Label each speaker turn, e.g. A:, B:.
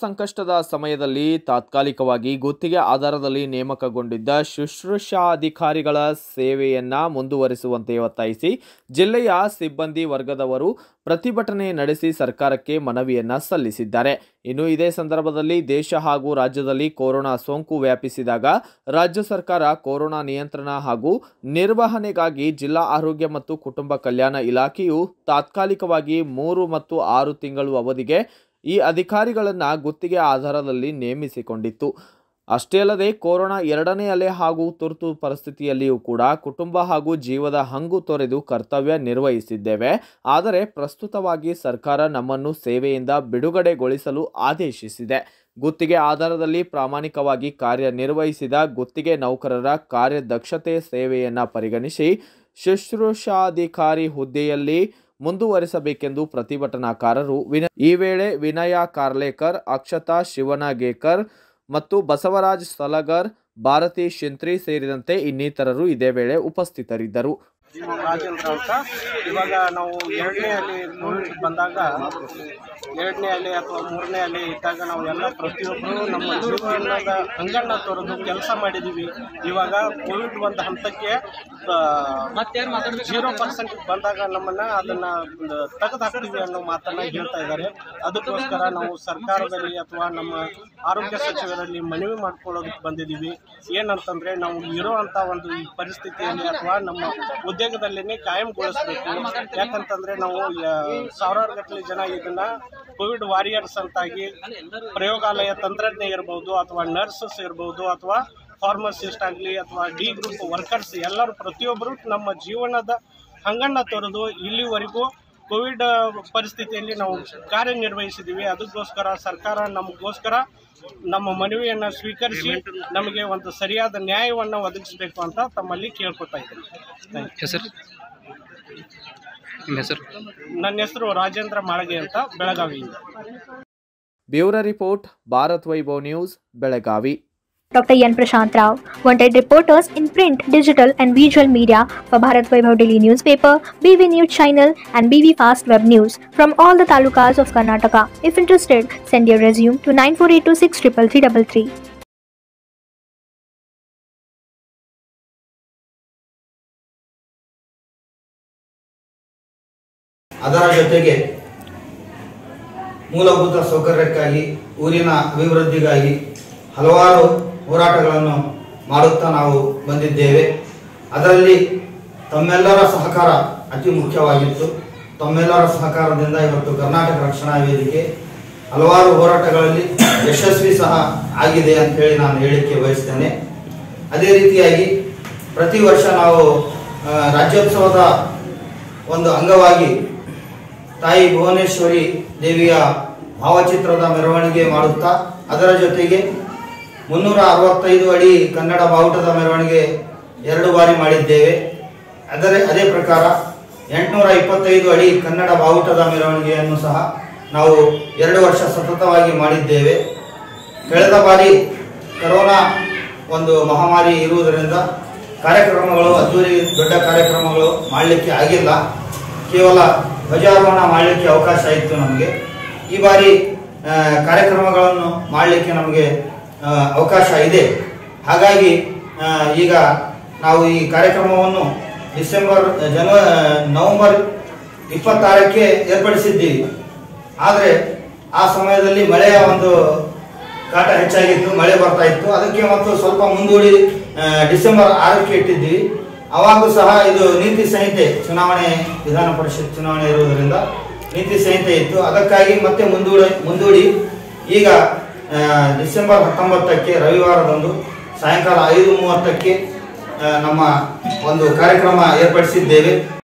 A: ಸಂಕಷ್ಟದ ಸಮಯದಲ್ಲಿ ತಾತ್ಕಾಲಿಕವಾಗಿ ಗುತ್ತಿಗೆ ಆಧಾರದಲ್ಲಿ ನೇಮಕಗೊಂಡಿದ್ದ ಶುಶ್ರೂಷಾ ಅಧಿಕಾರಿಗಳ ಸೇವೆಯನ್ನ ಮುಂದುವರಿಸುವಂತೆ ಒತ್ತಾಯಿಸಿ ಜಿಲ್ಲೆಯ ಸಿಬ್ಬಂದಿ ವರ್ಗದವರು ಪ್ರತಿಭಟನೆ ನಡೆಸಿ ಸರ್ಕಾರಕ್ಕೆ ಮನವಿಯನ್ನ ಸಲ್ಲಿಸಿದ್ದಾರೆ. ಇನ್ನು ಇದೇ ಸಂದರ್ಭದಲ್ಲಿ ದೇಶ ಹಾಗೂ ರಾಜ್ಯದಲ್ಲಿ ಕೊರೋನಾ ಸೋಂಕು ವ್ಯಾಪಿಸಿದಾಗ ರಾಜ್ಯ ಸರ್ಕಾರ ಕೊರೋನಾ ನಿಯಂತ್ರಣ ಹಾಗೂ ನಿರ್ವಹಣೆಗಾಗಿ ಜಿಲ್ಲಾ ಆರೋಗ್ಯ ಮತ್ತು ಕುಟುಂಬ ಕಲ್ಯಾಣ ಇಲಾಖೆಯು ತಾತ್ಕಾಲಿಕವಾಗಿ ಮೂರು ಮತ್ತು ಆರು ತಿಂಗಳು ಅವಧಿಗೆ ಈ ಅಧಿಕಾರಿಗಳನ್ನು ಗುತ್ತಿಗೆ ಆಧಾರದಲ್ಲಿ ನೇಮಿಸಿಕೊಂಡಿತ್ತು. ಅಷ್ಟೇ ಅಲ್ಲದೆ ಕೊರೋನಾ ಎರಡನೇ ಅಲೆ ಹಾಗೂ ತುರ್ತು ಪರಿಸ್ಥಿತಿಯಲ್ಲಿಯೂ ಕೂಡ ಕುಟುಂಬ ಹಾಗೂ ಜೀವದ ಹಂಗು ತೊರೆದು ಕರ್ತವ್ಯ ನಿರ್ವಹಿಸಿದ್ದೇವೆ. ಆದರೆ ಪ್ರಸ್ತುತವಾಗಿ ಸರ್ಕಾರ ನಮ್ಮನ್ನು ಸೇವೆಯಿಂದ ಬಿಡುಗಡೆಗೊಳಿಸಲು ಆದೇಶಿಸಿದೆ. ಗುತ್ತಿಗೆ ಆಧಾರದಲ್ಲಿ ಪ್ರಾಮಾಣಿಕವಾಗಿ ಕಾರ್ಯನಿರ್ವಹಿಸಿದ ಗುತ್ತಿಗೆ ನೌಕರರ ಕಾರ್ಯದಕ್ಷತೆ ಸೇವೆಯನ್ನು ಪರಿಗಣಿಸಿ ಶುಶ್ರೂಷಾಧಿಕಾರಿ ಹುದ್ದೆಯಲ್ಲಿ ಮುಂದುವರಿಸಬೇಕೆಂದು ಪ್ರತಿಭಟನಾಕಾರರು ವಿನ ಈ ವೇಳೆ ವಿನಯ ಕಾರ್ಲೇಕರ್, ಅಕ್ಷತಾ ಶಿವನಗೇಕರ್ ಮತ್ತು ಬಸವರಾಜ್ ಸಲಗರ್, ಭಾರತಿ ಶಿಂತ್ರಿ ಸೇರಿದಂತೆ ಇನ್ನಿತರರು ಇದೇ ವೇಳೆ ಉಪಸ್ಥಿತರಿದ್ದರು.
B: ರಾಜೇಂದ್ರ ಅಂತ ಇವಾಗ ನಾವು ಎರಡನೇ ಅಲ್ಲಿ ಕೋವಿಡ್ ಬಂದಾಗ, ಎರಡನೇ ಅಲೆ ಅಥವಾ ಮೂರನೇ ಅಲೆ ಇದ್ದಾಗ ನಾವು ಎಲ್ಲ ಪ್ರತಿಯೊಬ್ಬರು ನಮ್ಮ ಜೀವನದ ಅಂಗಣ್ಣ ತೊರೆದು ಕೆಲಸ ಮಾಡಿದ್ದೀವಿ ಇವಾಗ ಕೋವಿಡ್ ಬಂದ ಹಂತಕ್ಕೆ ಜೀರೋ ಪರ್ಸೆಂಟ್ ಬಂದಾಗ ನಮ್ಮನ್ನ ಅದನ್ನ ತೆಗೆದು ಹಾಕ್ತೀವಿ ಅನ್ನೋ ಮಾತನ್ನ ಹೇಳ್ತಾ ಇದ್ದಾರೆ. ಅದಕ್ಕೋಸ್ಕರ ನಾವು ಸರ್ಕಾರದಲ್ಲಿ ಅಥವಾ ನಮ್ಮ ಆರೋಗ್ಯ ಸಚಿವರಲ್ಲಿ ಮನವಿ ಮಾಡ್ಕೊಳ್ಳೋದಕ್ಕೆ ಬಂದಿದ್ದೀವಿ ಏನಂತಂದ್ರೆ ನಾವು ಇರೋವಂಥ ಒಂದು ಪರಿಸ್ಥಿತಿಯಲ್ಲಿ ಅಥವಾ ನಮ್ಮ ಉದ್ಯೋಗದಲ್ಲೇ ಕಾಯಂಗೊಳಿಸಬೇಕು. ಯಾಕಂತಂದ್ರೆ ನಾವು ಸಾವಿರಾರು ಗಟ್ಟಲೆ ಜನ ಇದನ್ನ ಕೋವಿಡ್ ವಾರಿಯರ್ಸ್ ಅಂತಾಗಿ ಪ್ರಯೋಗಾಲಯ ತಂತ್ರಜ್ಞ ಇರ್ಬೋದು, ಅಥವಾ ನರ್ಸಸ್ ಇರ್ಬೋದು, ಅಥವಾ ಫಾರ್ಮಸಿಸ್ಟ್ ಆಗಲಿ, ಅಥವಾ ಡಿ ಗ್ರೂಪ್ ವರ್ಕರ್ಸ್ ಎಲ್ಲರೂ ಪ್ರತಿಯೊಬ್ಬರು ನಮ್ಮ ಜೀವನದ ಹಂಗಣ್ಣ ತೊರೆದು ಇಲ್ಲಿವರೆಗೂ ಕೋವಿಡ್ ಪರಿಸ್ಥಿತಿಯಲ್ಲಿ ನಾವು ಕಾರ್ಯನಿರ್ವಹಿಸಿದ್ದೀವಿ. ಅದಕ್ಕೋಸ್ಕರ ಸರ್ಕಾರ ನಮಗೋಸ್ಕರ ನಮ್ಮ ಮನವಿಯನ್ನು ಸ್ವೀಕರಿಸಿ ನಮಗೆ ಒಂದು ಸರಿಯಾದ ನ್ಯಾಯವನ್ನು ಒದಗಿಸಬೇಕು ಅಂತ ತಮ್ಮಲ್ಲಿ ಕೇಳ್ಕೊತಾ ಇದ್ದೀನಿ.
C: ಹೆಸರು? ನಿಮ್ಮ ಹೆಸರು?
B: ನನ್ನ ಹೆಸರು ರಾಜೇಂದ್ರ ಮಾಳಗೆ ಅಂತ ಬೆಳಗಾವಿಯಿಂದ.
A: Bureau report Bharat Vaibhav news Belagavi.
D: Dr. Yan Prashant Rao wanted reporters in print, digital, and visual media for Bharat Vaibhav Daily newspaper, BV News channel, and BV Fast Web News from all the talukas of Karnataka. If interested, send your resume to 9482633333.
E: ಅದರ ಜೊತೆಗೆ ಮೂಲಭೂತ ಸೌಕರ್ಯಕ್ಕಾಗಿ ಊರಿನ ಅಭಿವೃದ್ಧಿಗಾಗಿ ಹಲವಾರು ಹೋರಾಟಗಳನ್ನು ಮಾಡುತ್ತಾ ನಾವು ಬಂದಿದ್ದೇವೆ. ಅದರಲ್ಲಿ ತಮ್ಮೆಲ್ಲರ ಸಹಕಾರ ಅತಿ ಮುಖ್ಯವಾಗಿತ್ತು. ತಮ್ಮೆಲ್ಲರ ಸಹಕಾರದಿಂದ ಇವತ್ತು ಕರ್ನಾಟಕ ರಕ್ಷಣಾ ವೇದಿಕೆ ಹಲವಾರು ಹೋರಾಟಗಳಲ್ಲಿ ಯಶಸ್ವಿ ಸಹ ಆಗಿದೆ ಅಂತೇಳಿ ನಾನು ಹೇಳಿಕೆ ಬಯಸ್ತೇನೆ. ಅದೇ ರೀತಿಯಾಗಿ ಪ್ರತಿ ವರ್ಷ ನಾವು ರಾಜ್ಯೋತ್ಸವದ ಒಂದು ಅಂಗವಾಗಿ ತಾಯಿ ಭುವನೇಶ್ವರಿ ದೇವಿಯ ಭಾವಚಿತ್ರದ ಮೆರವಣಿಗೆ ಮಾಡುತ್ತಾ ಅದರ ಜೊತೆಗೆ ಮುನ್ನೂರ ಅರವತ್ತೈದು ಅಡಿ ಕನ್ನಡ ಬಾವುಟದ ಮೆರವಣಿಗೆ ಎರಡು ಬಾರಿ ಮಾಡಿದ್ದೇವೆ. ಅದರ ಅದೇ ಪ್ರಕಾರ ಎಂಟುನೂರ ಇಪ್ಪತ್ತೈದು ಅಡಿ ಕನ್ನಡ ಬಾವುಟದ ಮೆರವಣಿಗೆಯನ್ನು ಸಹ ನಾವು ಎರಡು ವರ್ಷ ಸತತವಾಗಿ ಮಾಡಿದ್ದೇವೆ. ಕಳೆದ ಬಾರಿ ಕರೋನಾ ಒಂದು ಮಹಾಮಾರಿ ಇರುವುದರಿಂದ ಕಾರ್ಯಕ್ರಮಗಳು, ಅದ್ದೂರಿ ದೊಡ್ಡ ಕಾರ್ಯಕ್ರಮಗಳು ಮಾಡಲಿಕ್ಕೆ ಆಗಿಲ್ಲ. ಕೇವಲ ಧ್ವಜಾರೋಹಣ ಮಾಡಲಿಕ್ಕೆ ಅವಕಾಶ ಇತ್ತು ನಮಗೆ. ಈ ಬಾರಿ ಕಾರ್ಯಕ್ರಮಗಳನ್ನು ಮಾಡಲಿಕ್ಕೆ ನಮಗೆ ಅವಕಾಶ ಇದೆ. ಹಾಗಾಗಿ ಈಗ ನಾವು ಈ ಕಾರ್ಯಕ್ರಮವನ್ನು ಡಿಸೆಂಬರ್, ಜನ ನವೆಂಬರ್ ಇಪ್ಪತ್ತಾರಕ್ಕೆ ಏರ್ಪಡಿಸಿದ್ದೀವಿ. ಆದರೆ, ಆ ಸಮಯದಲ್ಲಿ ಮಳೆಯ ಒಂದು ಕಾಟ ಹೆಚ್ಚಾಗಿತ್ತು, ಮಳೆ ಬರ್ತಾ ಇತ್ತು. ಅದಕ್ಕೆ ಮತ್ತು ಸ್ವಲ್ಪ ಮುಂದೂಡಿ ಡಿಸೆಂಬರ್ ಆರಕ್ಕೆ ಇಟ್ಟಿದ್ವಿ ಅವಾಗೂ ಸಹ ಇದು ನೀತಿ ಸಂಹಿತೆ, ಚುನಾವಣೆ, ವಿಧಾನ ಪರಿಷತ್ ಚುನಾವಣೆ ಇರುವುದರಿಂದ ನೀತಿ ಸಂಹಿತೆ ಇತ್ತು. ಅದಕ್ಕಾಗಿ ಮತ್ತೆ ಮುಂದೂಡಿ ಮುಂದೂಡಿ ಈಗ ಡಿಸೆಂಬರ್ ಹತ್ತೊಂಬತ್ತಕ್ಕೆ ರವಿವಾರದಂದು ಸಾಯಂಕಾಲ ಐದು ಮೂವತ್ತಕ್ಕೆ ನಮ್ಮ ಒಂದು ಕಾರ್ಯಕ್ರಮ ಏರ್ಪಡಿಸಿದ್ದೇವೆ.